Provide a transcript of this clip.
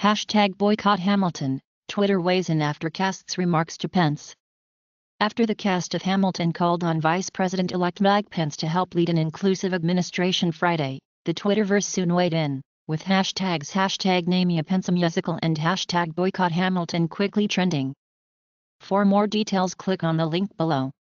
Hashtag boycott Hamilton, Twitter weighs in after cast's remarks to Pence. After the cast of Hamilton called on Vice President-elect Mike Pence to help lead an inclusive administration Friday, the Twitterverse soon weighed in, with hashtags hashtag Pence musical and hashtag boycott Hamilton quickly trending. For more details click on the link below.